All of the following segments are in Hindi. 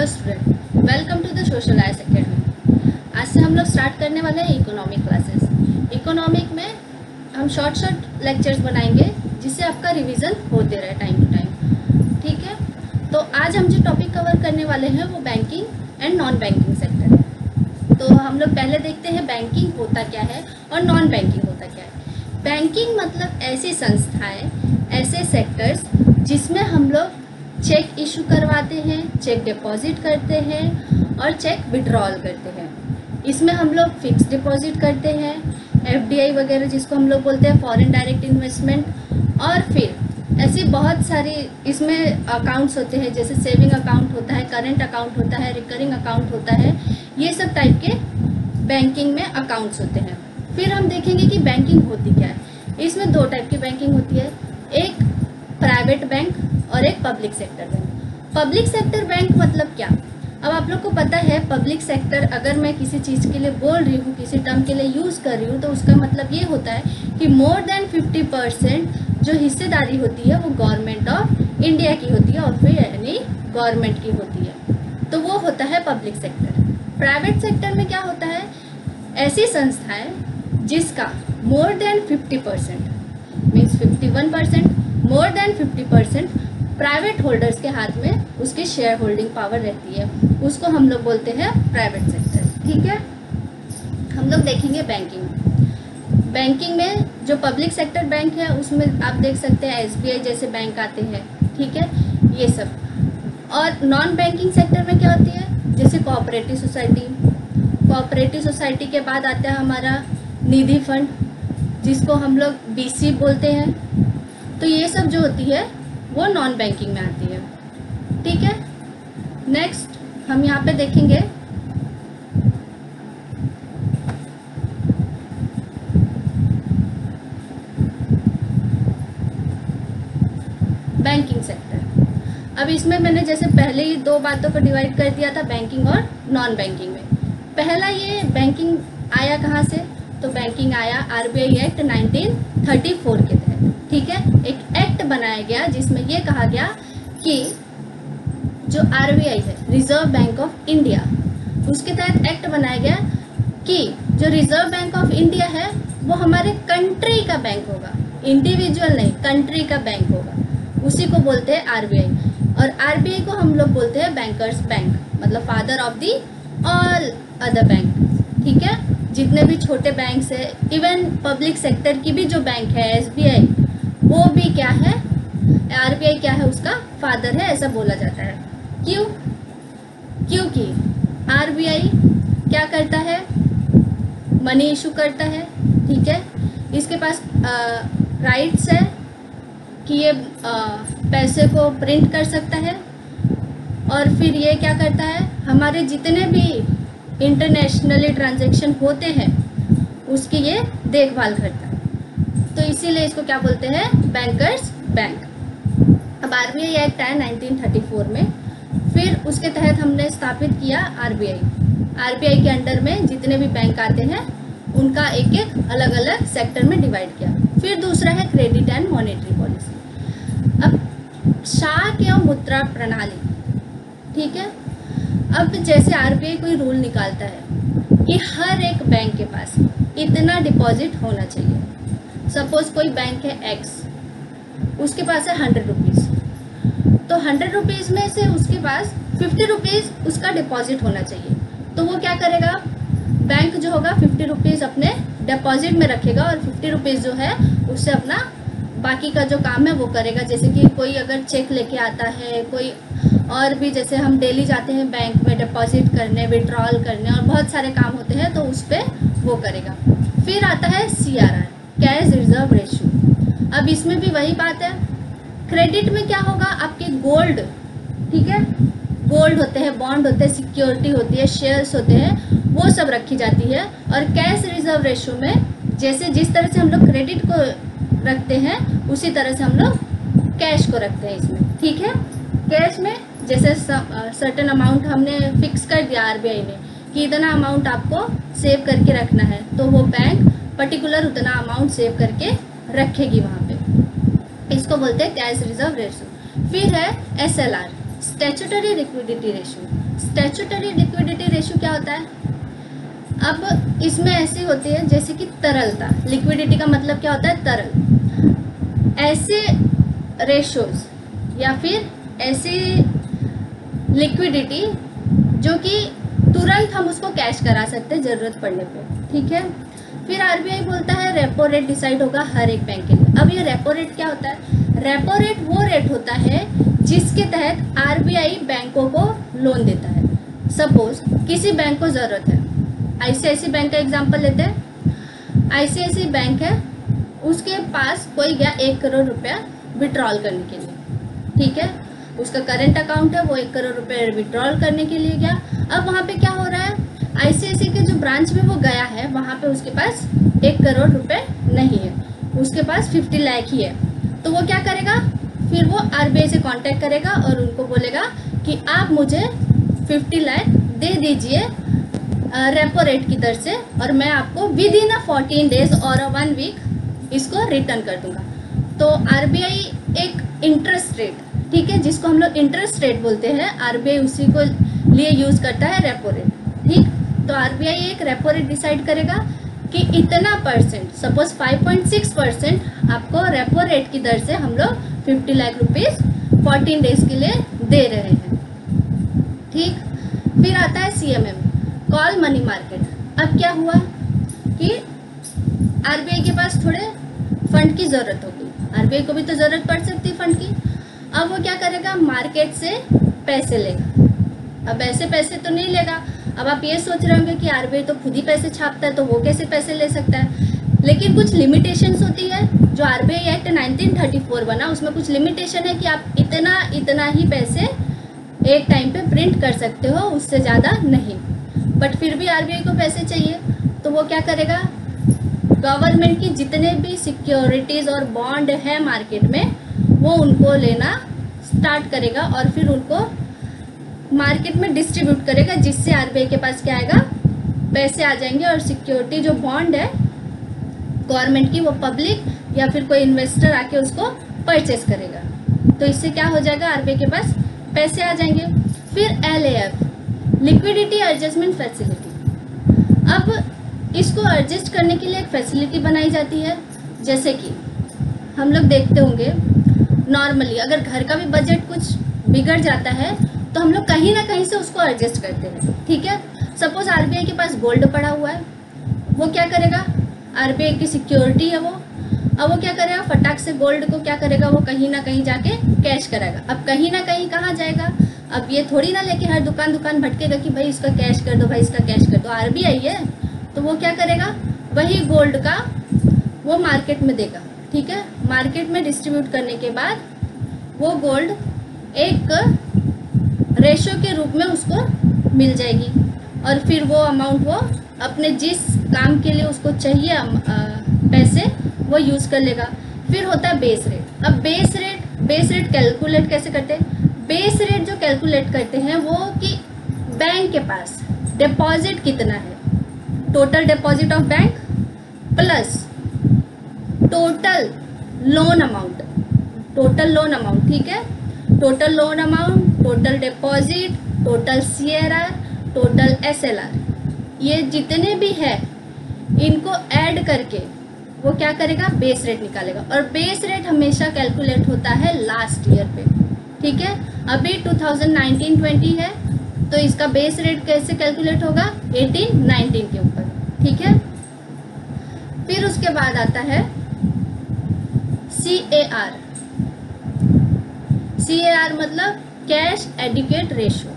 Hello student welcome to the social ice academy आज से हम लोग स्टार्ट करने वाले हैं इकोनॉमिक क्लासेस इकोनॉमिक में हम शॉर्ट शॉर्ट लेक्चर्स बनाएँगे, जिससे आपका रिवीजन होते रहे टाइम टू टाइम ठीक है? तो आज हम जो टॉपिक कवर करने वाले हैं, वो banking and non banking sector तो हम लोग पहले देखते हैं बैंकिंग होता क्या है और नॉन बैंकिंग होता क्या है. बैंकिंग मतलब ऐसी संस्थाएँ, ऐसे सेक्टर्स जिसमें हम लोग चेक इशू करवाते हैं, चेक डिपॉजिट करते हैं और चेक विड्रॉल करते हैं। इसमें हम लोग फिक्स डिपॉजिट करते हैं, एफडीआई वगैरह जिसको हम लोग बोलते हैं, फॉरेन डायरेक्ट इन्वेस्टमेंट। और फिर ऐसी बहुत सारी इसमें अकाउंट्स होते हैं, जैसे सेविंग अकाउंट होता है, करेंट अकाउंट होता है, रिकरिंग अकाउंट होता है, ये सब टाइप के बैंकिंग में अकाउंट्स होते हैं। फिर हम देखेंगे कि बैंकिंग होती क्या है। इसमें दो टाइप की बैंकिंग होती है, एक प्राइवेट बैंक और एक public sector bank public sector bank मतलब क्या? अब आप लोग को पता है पब्लिक सेक्टर अगर मैं किसी चीज़ के लिए बोल रही हूँ, किसी टर्म के लिए यूज़ कर रही हूँ तो उसका मतलब ये होता है कि मोर देन फिफ्टी परसेंट जो हिस्सेदारी होती है, वो गवर्नमेंट ऑफ़ इंडिया की होती है और फिर यानी गवर्नमेंट की होती है। तो वो होता है पब्लिक सेक्टर प्राइवेट सेक्टर में क्या होता है? ऐसी संस्थाएँ जिसका more than fifty percent means fifty one percent more than fifty percent private holders के हाथ में उसकी शेयर होल्डिंग पावर रहती है। उसको हम लोग बोलते हैं प्राइवेट सेक्टर ठीक है? हम लोग देखेंगे बैंकिंग बैंकिंग में जो पब्लिक सेक्टर बैंक है, उसमें आप देख सकते हैं एसबीआई जैसे बैंक आते हैं। ठीक है? ये सब। और नॉन बैंकिंग सेक्टर में क्या होती है? जैसे कोऑपरेटिव सोसाइटी कोऑपरेटिव सोसाइटी के बाद आता है हमारा निधि फंड जिसको हम लोग बीसी बोलते हैं। तो ये सब जो होती है वो नॉन बैंकिंग में आती है। ठीक है? नेक्स्ट हम यहाँ पे देखेंगे। बैंकिंग सेक्टर अब इसमें मैंने जैसे पहले ही दो बातों को डिवाइड कर दिया था बैंकिंग और नॉन बैंकिंग में। पहला ये बैंकिंग आया कहाँ से? तो बैंकिंग आया आरबीआई एक्ट 1934 के तहत। ठीक है? एक बनाया गया, जिसमें ये कहा गया कि जो आरबीआई है रिज़र्व बैंक ऑफ़ इंडिया उसके तहत एक्ट बनाया गया कि जो रिज़र्व बैंक ऑफ़ इंडिया है, वो हमारे कंट्री का बैंक होगा इंडिविजुअल नहीं कंट्री का बैंक होगा, उसी को बोलते हैं आरबीआई और आरबीआई को हम लोग बोलते हैं बैंकर्स बैंक मतलब father of the all other bank ठीक है? जितने भी छोटे बैंक है इवन पब्लिक सेक्टर की भी जो बैंक है एसबीआई वो भी क्या है? आरबीआई क्या है उसका? फादर है ऐसा बोला जाता है। क्यों? क्योंकि आरबीआई क्या करता है? मनी इशू करता है ठीक है? इसके पास राइट्स है कि ये आ, पैसे को प्रिंट कर सकता है। और फिर ये क्या करता है? हमारे जितने भी इंटरनेशनली ट्रांजेक्शन होते हैं उसकी ये देखभाल करता है। तो इसीलिए इसको क्या बोलते हैं? बैंकर्स बैंक अब आर बी आई एक्ट आया 1934 में। फिर उसके तहत हमने स्थापित किया R B I R B I के अंडर में जितने भी बैंक आते हैं, उनका एक एक अलग अलग सेक्टर में डिवाइड किया। फिर दूसरा है क्रेडिट एंड मॉनेटरी पॉलिसी अब शाख या मुद्रा प्रणाली, ठीक है? अब जैसे आरबीआई कोई रूल निकालता है कि हर एक बैंक के पास इतना डिपॉजिट होना चाहिए। सपोज़ कोई बैंक है एक्स उसके पास है हंड्रेड रुपीज़ तो हंड्रेड रुपीज़ में से उसके पास फिफ्टी रुपीज़ उसका डिपॉजिट होना चाहिए। तो वो क्या करेगा? बैंक जो होगा फिफ्टी रुपीज़ अपने डिपॉजिट में रखेगा और फिफ्टी रुपीज़ जो है, उससे अपना बाकी का जो काम है वो करेगा। जैसे कि कोई अगर चेक लेके आता है, कोई और भी जैसे हम डेली जाते हैं बैंक में डिपॉजिट करने विड्रॉल करने और बहुत सारे काम होते हैं तो उस पर वो करेगा। फिर आता है C R R cash reserve ratio अब इसमें भी वही बात है। क्रेडिट में क्या होगा? आपके गोल्ड ठीक है? गोल्ड होते हैं बॉन्ड होते हैं सिक्योरिटी होती है शेयर्स होते हैं, वो सब रखी जाती है। और कैश रिज़र्व रेशियो में जैसे जिस तरह से हम लोग क्रेडिट को रखते हैं, उसी तरह से हम लोग कैश को रखते हैं इसमें, ठीक है? कैश में जैसे सर्टन अमाउंट हमने फिक्स कर दिया आरबीआई ने। कि इतना अमाउंट आपको सेव करके रखना है। तो वो बैंक पर्टिकुलर उतना अमाउंट सेव करके रखेगी वहाँ पे। इसको बोलते हैं कैश रिज़र्व रेशो फिर है S L R statutory liquidity ratio statutory liquidity ratio क्या होता है? अब इसमें ऐसी होती है जैसे कि तरलता। लिक्विडिटी का मतलब क्या होता है? तरल। ऐसे रेशोज या फिर ऐसी लिक्विडिटी जो कि तुरंत हम उसको कैश करा सकते हैं ज़रूरत पड़ने पे, ठीक है? फिर आरबीआई बोलता है रेपो रेट डिसाइड होगा हर एक बैंक के लिए। अब ये रेपो रेट क्या होता है? रेपो रेट वो रेट होता है जिसके तहत आरबीआई बैंकों को लोन देता है। सपोज़ किसी बैंक को ज़रूरत है। आईसीआईसी बैंक का एग्ज़ाम्पल लेते हैं। आईसीआईसी बैंक है, उसके पास कोई गया एक करोड़ रुपया विड्रॉल करने के लिए, ठीक है? उसका करंट अकाउंट है, वो एक करोड़ रुपए विड्रॉल करने के लिए गया। अब वहाँ पे क्या हो रहा है? आईसीआईसी के जो ब्रांच में वो गया है, वहाँ पे उसके पास एक करोड़ रुपए नहीं है। उसके पास फिफ्टी लाख ही है। तो वो क्या करेगा? फिर वो आरबीआई से कांटेक्ट करेगा और उनको बोलेगा कि आप मुझे फिफ्टी लाख दे दीजिए रेपो रेट की दर से और मैं आपको within a fourteen days और वन वीक इसको रिटर्न कर दूँगा। तो आरबीआई एक इंटरेस्ट रेट ठीक है, जिसको हम लोग इंटरेस्ट रेट बोलते हैं आरबीआई उसी को लिए यूज़ करता है रेपो रेट ठीक? तो आरबीआई एक रेपो रेट डिसाइड करेगा कि इतना परसेंट सपोज़ 5.6 परसेंट आपको रेपो रेट की दर से हम लोग 50 लाख रुपीस 14 डेज़ के लिए दे रहे हैं। ठीक? फिर आता है सीएमएम कॉल मनी मार्केट अब क्या हुआ कि आरबीआई के पास थोड़े फंड की ज़रूरत होगी। आरबीआई को भी तो ज़रूरत पड़ सकती है फंड की। अब वो क्या करेगा? मार्केट से पैसे लेगा। अब ऐसे पैसे तो नहीं लेगा। अब आप ये सोच रहे होंगे कि आरबीआई तो खुद ही पैसे छापता है तो वो कैसे पैसे ले सकता है? लेकिन कुछ लिमिटेशंस होती है, जो आरबीआई एक्ट 1934 बना, उसमें कुछ लिमिटेशन है कि आप इतना इतना ही पैसे एक टाइम पे प्रिंट कर सकते हो, उससे ज़्यादा नहीं। बट फिर भी आरबीआई को पैसे चाहिए तो वो क्या करेगा? गवर्नमेंट की जितने भी सिक्योरिटीज़ और बॉन्ड है मार्केट में, वो उनको लेना स्टार्ट करेगा और फिर उनको मार्केट में डिस्ट्रीब्यूट करेगा, जिससे आरबीआई के पास क्या आएगा? पैसे आ जाएँगे और सिक्योरिटी जो बॉन्ड है, गवर्नमेंट की, वो पब्लिक या फिर कोई इन्वेस्टर आके उसको परचेस करेगा। तो इससे क्या हो जाएगा? आरबीआई के पास पैसे आ जाएँगे। फिर एल लिक्विडिटी एडजस्टमेंट फैसिलिटी। अब इसको एडजस्ट करने के लिए एक फैसिलिटी बनाई जाती है, जैसे कि हम लोग देखते होंगे, नॉर्मली अगर घर का भी बजट कुछ बिगड़ जाता है तो हम लोग कहीं ना कहीं से उसको एडजस्ट करते हैं। ठीक है? सपोज़ आरबीआई के पास गोल्ड पड़ा हुआ है, वो क्या करेगा? आरबीआई की सिक्योरिटी है वो। अब वो क्या करेगा? फटाक से गोल्ड को क्या करेगा? वो कहीं ना कहीं जाके कैश करेगा अब कहीं ना कहीं कहाँ जाएगा? अब ये थोड़ी ना लेके हर दुकान दुकान भटकेगा कि भाई इसका कैश कर दो, भाई इसका कैश कर दो। आर है। तो वो क्या करेगा? वही गोल्ड का वो मार्केट में देगा। ठीक है? मार्केट में डिस्ट्रीब्यूट करने के बाद वो गोल्ड एक रेशो के रूप में उसको मिल जाएगी। और फिर वो अमाउंट वो अपने जिस काम के लिए उसको चाहिए पैसे, वो यूज़ कर लेगा। फिर होता है बेस रेट अब base rate base rate calculate कैसे करते हैं? बेस रेट जो कैलकुलेट करते हैं, वो कि बैंक के पास डिपॉजिट कितना है? Total deposit of bank plus total loan amount total loan amount ठीक है? Total loan amount total deposit total C total SLR ये जितने भी है, इनको ऐड करके वो क्या करेगा? बेस रेट निकालेगा। और बेस रेट हमेशा कैलकुलेट होता है लास्ट ईयर पे। ठीक है? अभी 2019-20 है तो इसका बेस रेट कैसे कैलकुलेट होगा? 18-19 के ऊपर। ठीक है? फिर उसके बाद आता है C A R C A R मतलब कैश एडिकेट रेशो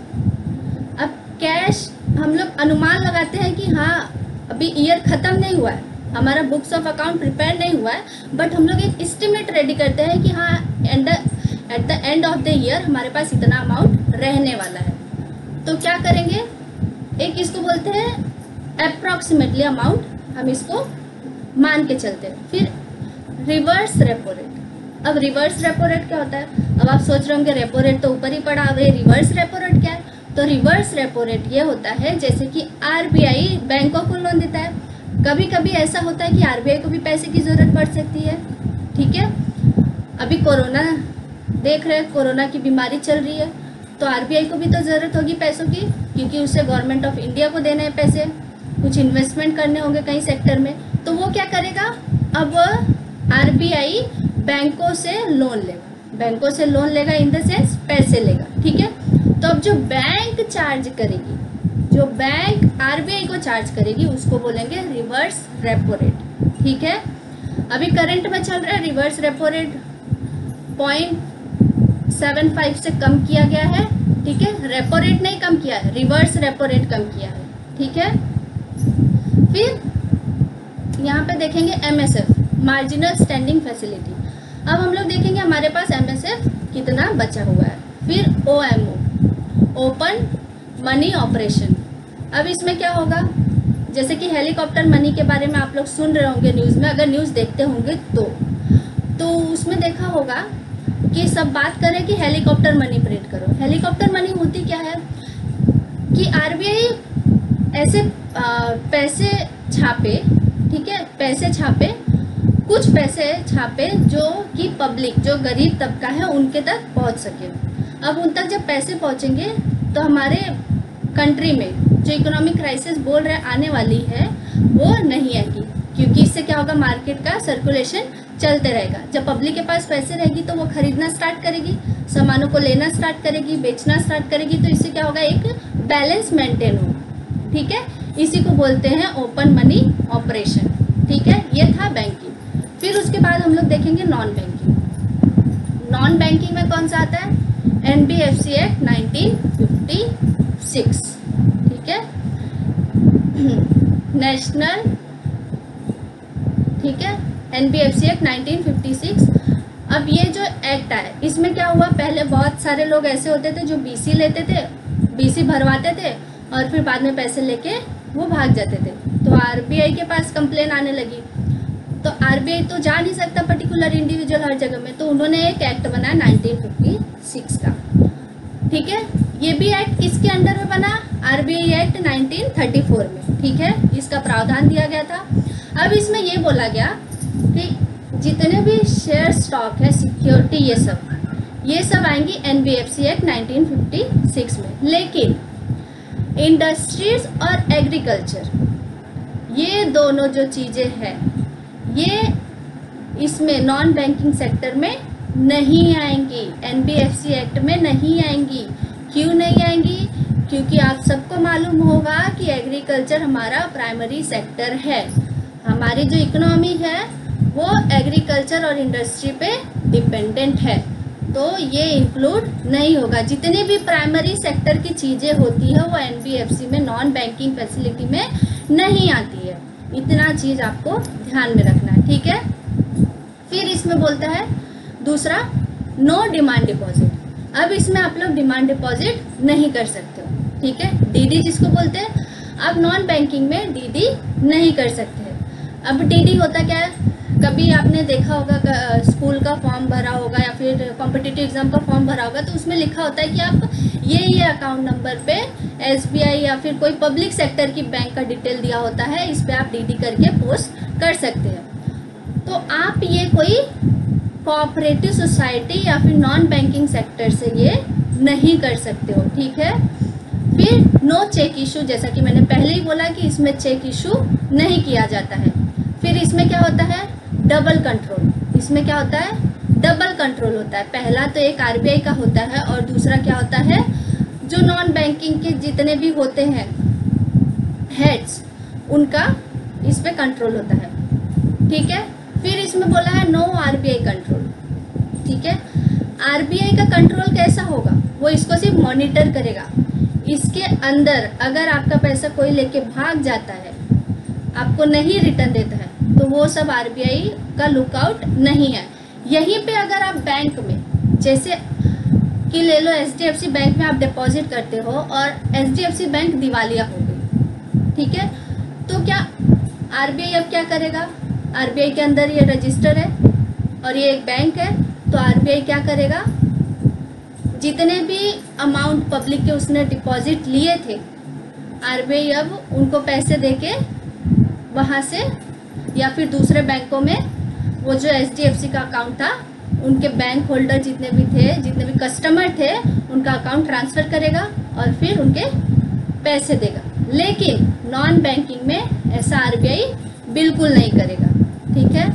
अब कैश हम लोग अनुमान लगाते हैं कि हाँ अभी ईयर ख़त्म नहीं हुआ है। हमारा बुक्स ऑफ़ अकाउंट प्रिपेयर नहीं हुआ है बट हम लोग एक एस्टिमेट रेडी करते हैं कि हाँ and at the end of the year हमारे पास इतना अमाउंट रहने वाला है। तो क्या करेंगे? एक इसको बोलते हैं अप्रॉक्सीमेटली अमाउंट हम इसको मान के चलते हैं। फिर रिवर्स रेपो रेट अब रिवर्स रेपो रेट क्या होता है? अब आप सोच रहे होंगे रेपो रेट तो ऊपर ही पड़ा, अब रिवर्स रेपो रेट क्या है? तो रिवर्स रेपो रेट ये होता है, जैसे कि आरबीआई बैंकों को लोन देता है। कभी कभी ऐसा होता है कि आरबीआई को भी पैसे की ज़रूरत पड़ सकती है, ठीक है? अभी कोरोना देख रहे हैं, कोरोना की बीमारी चल रही है तो आरबीआई को भी तो ज़रूरत होगी पैसों की, क्योंकि उसे गवर्नमेंट ऑफ़ इंडिया को देने हैं पैसे, कुछ इन्वेस्टमेंट करने होंगे कई सेक्टर में। तो वो क्या करेगा? अब आरबीआई बैंकों से लोन लेगा। बैंकों से लोन लेगा, इन द सेंस पैसे लेगा, ठीक है? तो अब जो बैंक चार्ज करेगी, जो बैंक आरबीआई को चार्ज करेगी, उसको बोलेंगे रिवर्स रेपो रेट, ठीक है? अभी करंट में चल रहा है, reverse repo rate point seven five से कम किया गया है, ठीक है? रेपो रेट नहीं कम किया है, रिवर्स रेपो रेट कम किया है, ठीक है? फिर यहाँ पे देखेंगे एमएसएफ मार्जिनल स्टैंडिंग फैसिलिटी अब हम लोग देखेंगे हमारे पास एमएसएफ कितना बचा हुआ है। फिर O M O open money operation अब इसमें क्या होगा? जैसे कि हेलीकॉप्टर मनी के बारे में आप लोग सुन रहे होंगे न्यूज़ में, अगर न्यूज़ देखते होंगे तो। तो उसमें देखा होगा कि सब बात करें कि हेलीकॉप्टर मनी प्रिंट करो। हेलीकॉप्टर मनी होती क्या है? कि आरबीआई ऐसे पैसे छापे, ठीक है? पैसे छापे कुछ पैसे छापे जो कि पब्लिक जो गरीब तबका है, उनके तक पहुँच सके। अब उन तक जब पैसे पहुँचेंगे तो हमारे कंट्री में जो इकोनॉमिक क्राइसिस बोल रहे आने वाली है, वो नहीं आएगी। क्योंकि इससे क्या होगा मार्केट का सर्कुलेशन चलते रहेगा। जब पब्लिक के पास पैसे रहेगी तो वो खरीदना स्टार्ट करेगी, सामानों को लेना स्टार्ट करेगी, बेचना स्टार्ट करेगी तो इससे क्या होगा, एक बैलेंस मेंटेन होगा। ठीक है? इसी को बोलते हैं ओपन मनी ऑपरेशन ठीक है? ये था बैंकिंग फिर उसके बाद हम लोग देखेंगे नॉन बैंकिंग नॉन बैंकिंग में कौन सा आता है? N B F C act nineteen fifty six ठीक है? नेशनल ठीक है? N B F C act nineteen fifty six अब ये जो एक्ट आया, इसमें क्या हुआ? पहले बहुत सारे लोग ऐसे होते थे जो बीसी लेते थे बीसी भरवाते थे और फिर बाद में पैसे लेके वो भाग जाते थे। तो आरबीआई के पास कंप्लेन आने लगी। आरबीआई तो जा नहीं सकता पर्टिकुलर इंडिविजुअल हर जगह में तो उन्होंने एक एक्ट बनाया 1956 का। ठीक है? ये भी एक्ट किसके अंडर में बना? आरबीआई एक्ट 1934 में। ठीक है? इसका प्रावधान दिया गया था। अब इसमें ये बोला गया कि जितने भी शेयर स्टॉक है सिक्योरिटी ये सब ये सब आएँगी एन एक्ट 1956 में। लेकिन इंडस्ट्रीज़ और एग्रीकल्चर ये दोनों जो चीज़ें हैं ये इसमें नॉन बैंकिंग सेक्टर में नहीं आएँगी एनबीएफसी एक्ट में नहीं आएँगी। क्यों नहीं आएँगी? क्योंकि आप सबको मालूम होगा कि एग्रीकल्चर हमारा प्राइमरी सेक्टर है। हमारी जो इकोनॉमी है, वो एग्रीकल्चर और इंडस्ट्री पे डिपेंडेंट है। तो ये इंक्लूड नहीं होगा। जितनी भी प्राइमरी सेक्टर की चीज़ें होती है, वो एनबीएफसी में नॉन बैंकिंग फैसिलिटी में नहीं आती है। इतना चीज़ आपको ध्यान में रखना ठीक है? फिर इसमें बोलता है, दूसरा नो डिमांड डिपॉजिट अब इसमें आप लोग डिमांड डिपॉजिट नहीं कर सकते हो, ठीक है? डीडी जिसको बोलते हैं, आप नॉन बैंकिंग में डीडी नहीं कर सकते अब डीडी होता क्या है? कभी आपने देखा होगा स्कूल का फॉर्म भरा होगा या फिर कॉम्पिटिटिव एग्ज़ाम का फॉर्म भरा होगा तो उसमें लिखा होता है कि आप ये ये अकाउंट नंबर पे एसबीआई या फिर कोई पब्लिक सेक्टर की बैंक का डिटेल दिया होता है, इस पर आप डीडी करके पोस्ट कर सकते हैं। तो आप ये कोई कोऑपरेटिव सोसाइटी या फिर नॉन बैंकिंग सेक्टर से ये नहीं कर सकते हो, ठीक है? फिर नो चेक इशू जैसा कि मैंने पहले ही बोला कि इसमें चेक इशू नहीं किया जाता है। फिर इसमें क्या होता है? डबल कंट्रोल इसमें क्या होता है? डबल कंट्रोल होता है। पहला तो एक आरबीआई का होता है और दूसरा क्या होता है? जो नॉन बैंकिंग के जितने भी होते हैं हेड्स उनका इस पर कंट्रोल होता है। ठीक है? फिर इसमें बोला है नो आरबीआई कंट्रोल ठीक है? आरबीआई का कंट्रोल कैसा होगा? वो इसको सिर्फ़ मॉनिटर करेगा। इसके अंदर अगर आपका पैसा कोई लेके भाग जाता है, आपको नहीं रिटर्न देता है तो वो सब आरबीआई का लुकआउट नहीं है। यहीं पे अगर आप बैंक में, जैसे कि ले लो एच बैंक में आप डिपॉजिट करते हो और एचडीएफसी बैंक दिवालिया हो गई, ठीक है? तो क्या आरबीआई अब क्या करेगा? आरबीआई के अंदर ये रजिस्टर है और ये एक बैंक है तो आरबीआई क्या करेगा? जितने भी अमाउंट पब्लिक के उसने डिपॉजिट लिए थे, आरबीआई अब उनको पैसे देके वहाँ से या फिर दूसरे बैंकों में वो जो एच का अकाउंट था, उनके बैंक होल्डर जितने भी थे, जितने भी कस्टमर थे, उनका अकाउंट ट्रांसफ़र करेगा और फिर उनके पैसे देगा। लेकिन नॉन बैंकिंग में ऐसा आरबीआई बिल्कुल नहीं करेगा। ठीक है?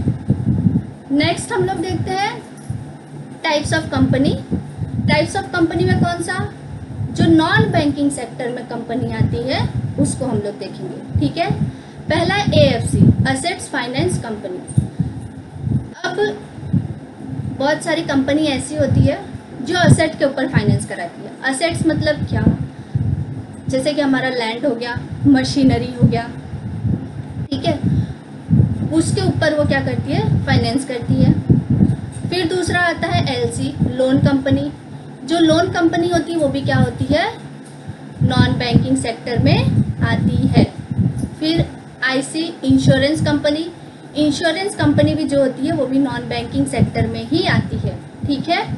नेक्स्ट हम लोग देखते हैं types of company types of company में कौन सा? जो नॉन बैंकिंग सेक्टर में कंपनी आती है, उसको हम लोग देखेंगे। ठीक है? पहला A F C assets finance company अब बहुत सारी कंपनी ऐसी होती है, जो असेट के ऊपर फाइनेंस कराती है। असेट्स मतलब क्या? जैसे कि हमारा लैंड हो गया मशीनरी हो गया। ठीक है? उसके ऊपर वो क्या करती है? फाइनेंस करती है। फिर दूसरा आता है एलसी लोन कंपनी जो लोन कंपनी होती है, वो भी क्या होती है? नॉन बैंकिंग सेक्टर में आती है। फिर IC insurance company insurance company भी जो होती है, वो भी नॉन बैंकिंग सेक्टर में ही आती है। ठीक है?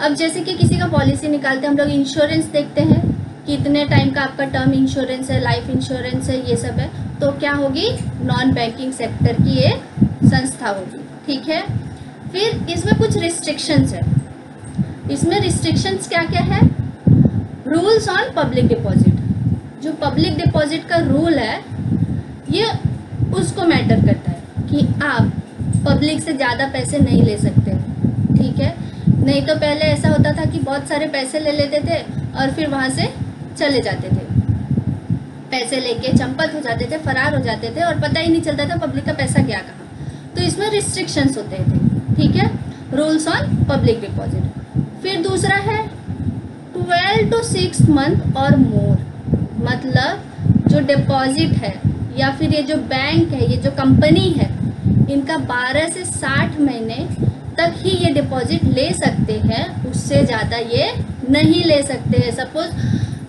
अब जैसे कि किसी का पॉलिसी निकालते हैं, हम लोग इंश्योरेंस देखते हैं। कि इतने टाइम का आपका टर्म इंश्योरेंस है लाइफ इंश्योरेंस है, ये सब है। तो क्या होगी? नॉन बैंकिंग सेक्टर की एक संस्था होगी। ठीक है? फिर इसमें कुछ रिस्ट्रिक्शंस है। इसमें रिस्ट्रिक्शंस क्या क्या है? रूल्स ऑन पब्लिक डिपॉजिट जो पब्लिक डिपॉजिट का रूल है, ये उसको मैटर करता है कि आप पब्लिक से ज़्यादा पैसे नहीं ले सकते। ठीक है? नहीं तो पहले ऐसा होता था कि बहुत सारे पैसे ले लेते थे और फिर वहाँ से चले जाते थे। पैसे लेके चंपत हो जाते थे, फरार हो जाते थे और पता ही नहीं चलता था पब्लिक का पैसा गया कहाँ। तो इसमें रिस्ट्रिक्शंस होते थे, ठीक है? रूल्स ऑन पब्लिक डिपॉजिट फिर दूसरा है ट्वेल्व टू सिक्स मंथ और मोर मतलब जो डिपॉजिट है या फिर ये जो बैंक है, ये जो कंपनी है, इनका 12 से 60 महीने तक ही ये डिपॉजिट ले सकते हैं, उससे ज़्यादा ये नहीं ले सकते हैं। सपोज़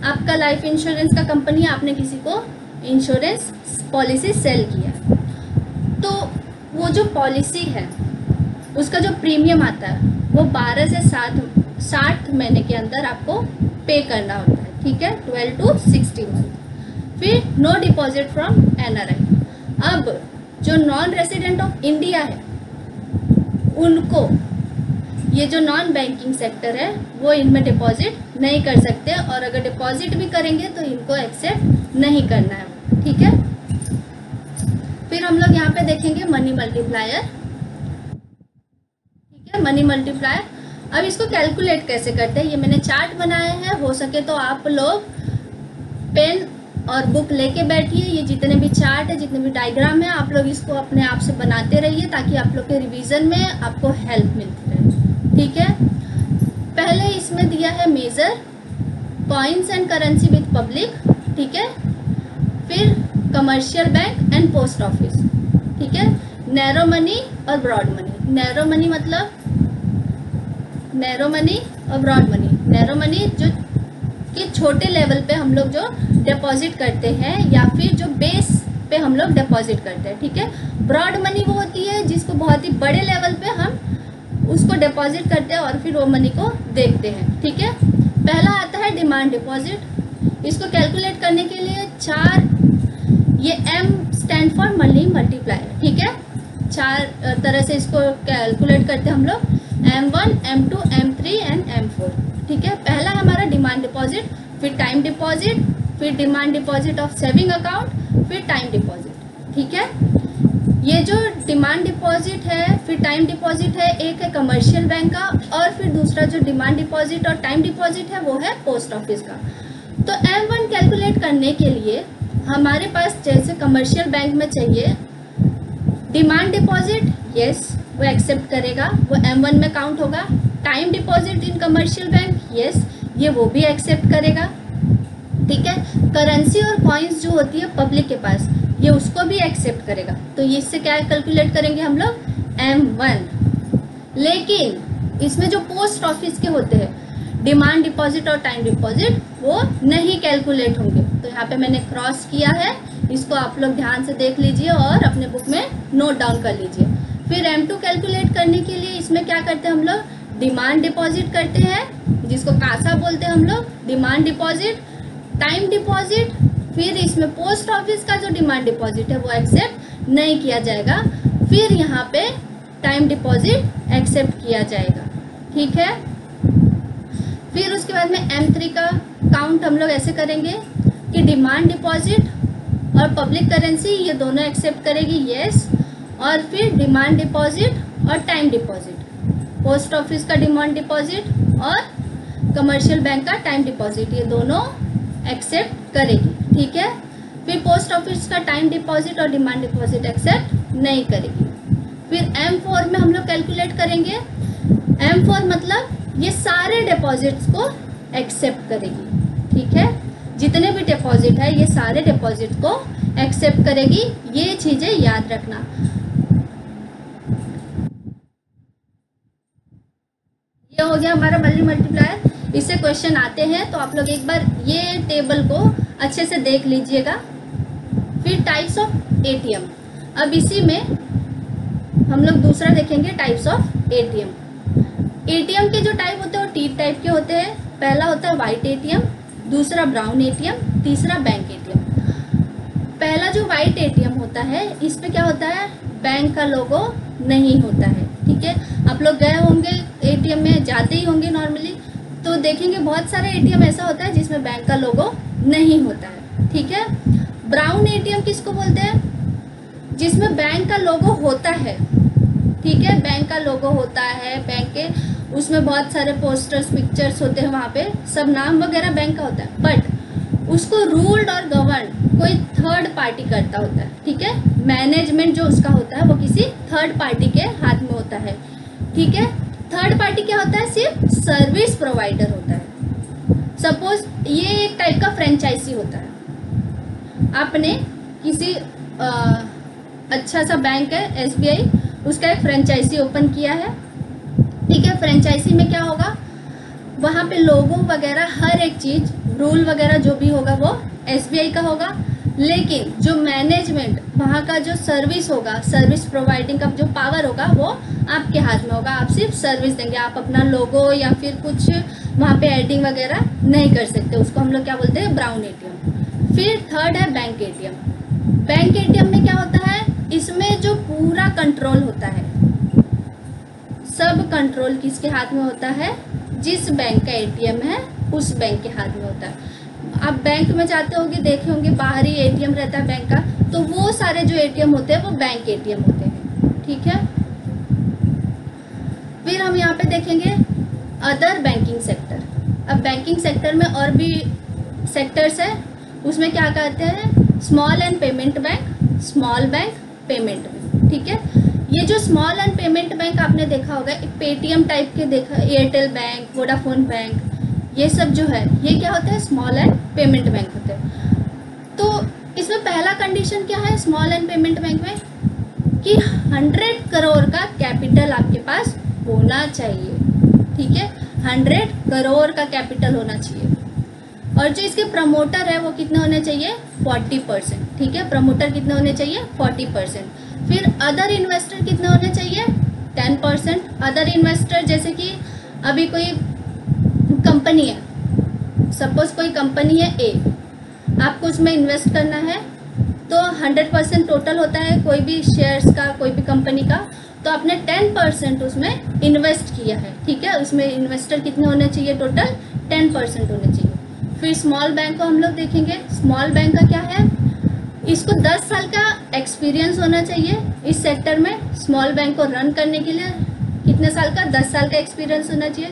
आपका लाइफ इंश्योरेंस का कंपनी आपने किसी को इंश्योरेंस पॉलिसी सेल किया। तो वो जो पॉलिसी है, उसका जो प्रीमियम आता है, वो 12 से सात, साठ महीने के अंदर आपको पे करना होता है, ठीक है? ट्वेल्व टू सिक्सटी मंथ फिर नो डिपॉजिट फ्रॉम एनआरआई अब जो नॉन रेसिडेंट ऑफ़ इंडिया है, उनको ये जो नॉन बैंकिंग सेक्टर है, वो इनमें डिपॉजिट नहीं कर सकते और अगर डिपॉजिट भी करेंगे तो इनको एक्सेप्ट नहीं करना है। ठीक है? फिर हम लोग यहाँ पे देखेंगे मनी मल्टीप्लायर ठीक है? मनी मल्टीप्लायर अब इसको कैलकुलेट कैसे करते हैं? ये मैंने चार्ट बनाया है, हो सके तो आप लोग पेन और बुक लेके बैठिए। ये जितने भी चार्ट है, जितने भी डायग्राम है, आप लोग इसको अपने आप से बनाते रहिए ताकि आप लोग के रिवीजन में आपको हेल्प मिलती। ठीक है? पहले इसमें दिया है major coins and currency with public ठीक है? फिर commercial bank and post office ठीक है? नैरो मनी और ब्रॉड मनी नैरो मनी मतलब? नैरो मनी और ब्रॉड मनी नैरो मनी जो कि छोटे लेवल पे हम लोग जो डिपॉजिट करते हैं या फिर जो बेस पे हम लोग डिपॉजिट करते हैं, ठीक है? ब्रॉड मनी वो होती है जिसको बहुत ही बड़े लेवल पे हम उसको डिपॉजिट करते हैं और फिर वो मनी को देखते हैं, ठीक है? पहला आता है डिमांड डिपॉजिट इसको कैलकुलेट करने के लिए चार, ये M stand for money multiplier ठीक है? चार तरह से इसको कैलकुलेट करते हैं हम लोग। M one M two M three and M four ठीक है? पहला हमारा डिमांड डिपॉजिट फिर टाइम डिपॉजिट फिर demand deposit of saving account फिर टाइम डिपॉजिट ठीक है? ये जो डिमांड डिपॉजिट है, फिर टाइम डिपॉजिट है, एक है कमर्शियल बैंक का और फिर दूसरा जो डिमांड डिपॉजिट और टाइम डिपॉजिट है, वो है पोस्ट ऑफ़िस का। तो एम वन कैलकुलेट करने के लिए हमारे पास जैसे कमर्शियल बैंक में चाहिए डिमांड डिपॉजिट यस वो एक्सेप्ट करेगा, वो एम वन में काउंट होगा। Time deposit in commercial bank yes ये वो भी एक्सेप्ट करेगा। ठीक है? करेंसी और कॉइन्स जो होती है पब्लिक के पास ये उसको भी एक्सेप्ट करेगा। तो ये इससे क्या कैलकुलेट करेंगे हम लोग? एम वन लेकिन इसमें जो पोस्ट ऑफ़िस के होते हैं डिमांड डिपॉजिट और टाइम डिपॉजिट वो नहीं कैलकुलेट होंगे। तो यहाँ पे मैंने क्रॉस किया है। इसको आप लोग ध्यान से देख लीजिए और अपने बुक में नोट डाउन कर लीजिए। फिर एम टू कैलकुलेट करने के लिए इसमें क्या करते हैं हम लोग? डिमांड डिपॉजिट करते हैं, जिसको कासा बोलते हैं हम लोग। डिमांड डिपॉजिट टाइम डिपॉजिट फिर इसमें पोस्ट ऑफ़िस का जो डिमांड डिपॉजिट है, वो एक्सेप्ट नहीं किया जाएगा। फिर यहाँ पे टाइम डिपॉजिट एक्सेप्ट किया जाएगा। ठीक है? फिर उसके बाद में एम थ्री का काउंट हम लोग ऐसे करेंगे कि डिमांड डिपॉजिट और पब्लिक करेंसी ये दोनों एक्सेप्ट करेगी येस और फिर डिमांड डिपॉजिट और टाइम डिपॉजिट पोस्ट ऑफ़िस का डिमांड डिपॉजिट और कमर्शियल बैंक का टाइम डिपॉजिट ये दोनों एक्सेप्ट करेगी। ठीक है? फिर पोस्ट ऑफ़िस का टाइम डिपॉजिट और डिमांड डिपॉजिट एक्सेप्ट नहीं करेगी। फिर एम फोर में हम लोग कैलकुलेट करेंगे। एम फोर मतलब ये सारे डिपॉजिट्स को एक्सेप्ट करेगी। ठीक है? जितने भी डिपॉजिट है, ये सारे डिपॉजिट को एक्सेप्ट करेगी। ये चीज़ें याद रखना। ये हो गया हमारा मल्टी मल्टीप्लायर इससे क्वेश्चन आते हैं तो आप लोग एक बार ये टेबल को अच्छे से देख लीजिएगा। फिर टाइप्स ऑफ़ एटीएम अब इसी में हम लोग दूसरा देखेंगे टाइप्स ऑफ़ एटीएम एटीएम के जो टाइप होते हैं, वो टी टाइप के होते हैं। पहला होता है वाइट एटीएम दूसरा ब्राउन एटीएम तीसरा बैंक एटीएम पहला जो वाइट एटीएम होता है, इस पे क्या होता है? बैंक का लोगो नहीं होता है, ठीक है? आप लोग गए होंगे एटीएम में, जाते ही होंगे नॉर्मली तो देखेंगे बहुत सारे एटीएम ऐसा होता है जिसमें बैंक का लोगो नहीं होता है, ठीक है? ब्राउन एटीएम किसको बोलते हैं? जिसमें बैंक का लोगो होता है, ठीक है? बैंक का लोगो होता है बैंक के, उसमें बहुत सारे पोस्टर्स पिक्चर्स होते हैं वहाँ पे, सब नाम वगैरह बैंक का होता है बट उसको रूल्ड और गवर्न कोई थर्ड पार्टी करता होता है, ठीक है? मैनेजमेंट जो उसका होता है वो किसी थर्ड पार्टी के हाथ में होता है, ठीक है? थर्ड पार्टी क्या होता है? सिर्फ़ सर्विस प्रोवाइडर होता है। सपोज़ ये एक टाइप का फ्रेंचाइजी होता है। आपने किसी आ, अच्छा सा बैंक है एसबीआई उसका एक फ्रेंचाइजी ओपन किया है। ठीक है फ्रेंचाइजी में क्या होगा? वहाँ पे लोगों वगैरह हर एक चीज़ रूल वगैरह जो भी होगा वो एसबीआई का होगा। लेकिन जो मैनेजमेंट वहाँ का जो सर्विस होगा सर्विस प्रोवाइडिंग का जो पावर होगा, वो आपके हाथ में होगा। आप सिर्फ़ सर्विस देंगे, आप अपना लोगो या फिर कुछ वहाँ पे एडिंग वगैरह नहीं कर सकते। उसको हम लोग क्या बोलते हैं? ब्राउन एटीएम फिर थर्ड है बैंक एटीएम बैंक एटीएम में क्या होता है? इसमें जो पूरा कंट्रोल होता है, सब कंट्रोल किसके हाथ में होता है? जिस बैंक का एटीएम है, उस बैंक के हाथ में होता है। आप बैंक में जाते होंगे, देखे होंगे, बाहर ही एटीएम रहता है बैंक का तो वो सारे जो एटीएम होते हैं, वो बैंक एटीएम होते हैं, ठीक है? फिर हम यहाँ पे देखेंगे अदर बैंकिंग सेक्टर अब बैंकिंग सेक्टर में और भी सेक्टर्स है, उसमें क्या कहते हैं? Small and payment bank small bank payment bank ठीक है? ये जो स्मॉल एंड पेमेंट बैंक आपने देखा होगा, एक पेटीएम टाइप के देखा एयरटेल बैंक वोडाफोन बैंक ये सब जो है, ये क्या होता है? स्मॉल एंड पेमेंट बैंक होते हैं। तो इसमें पहला कंडीशन क्या है स्मॉल एंड पेमेंट बैंक में? कि हंड्रेड करोड़ का कैपिटल आपके पास होना चाहिए। ठीक है? हंड्रेड करोड़ का कैपिटल होना चाहिए। और जो इसके प्रमोटर है, वो कितने होने चाहिए? फोर्टी परसेंट ठीक है? प्रमोटर कितने होने चाहिए? फोर्टी परसेंट फिर अदर इन्वेस्टर कितने होने चाहिए? टेन परसेंट अदर इन्वेस्टर जैसे कि अभी कोई कंपनी है। सपोज़ कोई कंपनी है ए आपको उसमें इन्वेस्ट करना है तो हंड्रेड परसेंट टोटल होता है कोई भी शेयर्स का, कोई भी कंपनी का तो आपने टेन परसेंट उसमें इन्वेस्ट किया है, ठीक है? उसमें इन्वेस्टर कितने होने चाहिए टोटल टेन परसेंट होने चाहिए। फिर स्मॉल बैंक को हम लोग देखेंगे। स्मॉल बैंक का क्या है? इसको 10 साल का एक्सपीरियंस होना चाहिए इस सेक्टर में। स्मॉल बैंक को रन करने के लिए कितने साल का? 10 साल का एक्सपीरियंस होना चाहिए।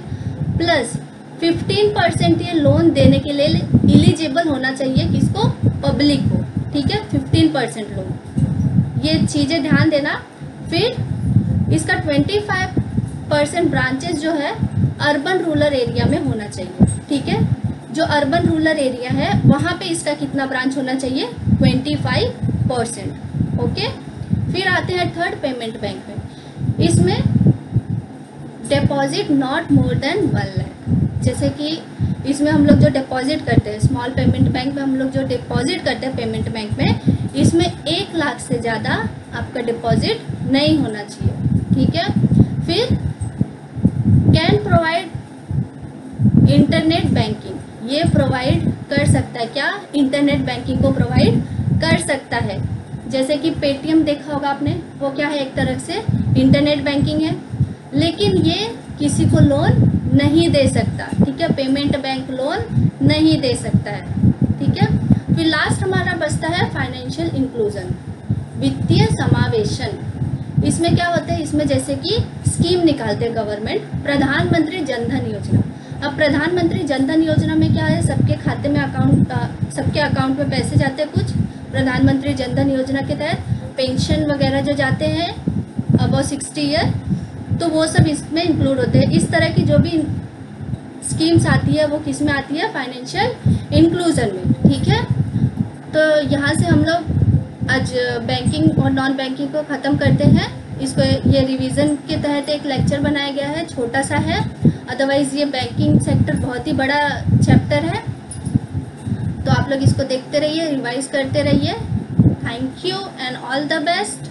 प्लस फिफ्टीन परसेंट ये लोन देने के लिए इलिजिबल होना चाहिए किसको? पब्लिक को। ठीक है? फिफ्टीन परसेंट लोन ये चीज़ें ध्यान देना। फिर इसका ट्वेंटी फाइव परसेंट ब्रांचेस जो है अर्बन रूरल एरिया में होना चाहिए। ठीक है? जो अर्बन रूरल एरिया है, वहाँ पे इसका कितना ब्रांच होना चाहिए? ट्वेंटी फाइव परसेंट ओके फिर आते हैं थर्ड पेमेंट बैंक में। इसमें deposit not more than one lakh जैसे कि इसमें हम लोग जो डिपॉजिट करते हैं स्मॉल पेमेंट बैंक में हम लोग जो डिपॉजिट करते हैं पेमेंट बैंक में, इसमें एक लाख से ज़्यादा आपका डिपॉजिट नहीं होना चाहिए। ठीक है? फिर कैन प्रोवाइड इंटरनेट बैंकिंग ये प्रोवाइड कर सकता है क्या? इंटरनेट बैंकिंग को प्रोवाइड कर सकता है। जैसे कि पेटीएम देखा होगा आपने, वो क्या है एक तरह से? इंटरनेट बैंकिंग है। लेकिन ये किसी को लोन नहीं दे सकता, ठीक है? पेमेंट बैंक लोन नहीं दे सकता है, ठीक है? फिर लास्ट हमारा बचता है फाइनेंशियल इंक्लूजन वित्तीय समावेशन। इसमें क्या होता है? इसमें जैसे कि स्कीम निकालते हैं गवर्नमेंट प्रधानमंत्री जनधन योजना। अब प्रधानमंत्री जनधन योजना में क्या है? सबके खाते में अकाउंट सबके अकाउंट में पैसे जाते हैं कुछ। प्रधानमंत्री जनधन योजना के तहत पेंशन वगैरह जो जाते हैं अब सिक्सटी ईयर तो वो सब इसमें इंक्लूड होते हैं। इस तरह की जो भी स्कीम्स आती है, वो किसमें आती है? फाइनेंशियल इंक्लूजन में, ठीक है? तो यहाँ से हम लोग आज बैंकिंग और नॉन बैंकिंग को ख़त्म करते हैं। इसको ये रिवीजन के तहत एक लेक्चर बनाया गया है, छोटा सा है। अदरवाइज़ ये बैंकिंग सेक्टर बहुत ही बड़ा चैप्टर है। तो आप लोग इसको देखते रहिए रिवाइज करते रहिए। Thank you and all the best